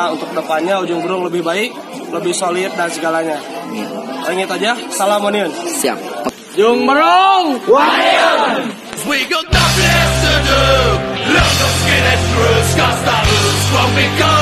semoga untuk depannya ujung burung lebih baik, lebih solid dan segalanya. Langit aja. Salam Onion. Siap. Ujung Burung. We got nothing else to do. Look, the skin and through, scars that loose, grumpy coats full